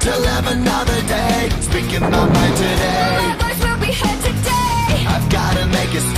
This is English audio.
to live another day. Speaking my mind today. My voice will be heard today. I've gotta make it.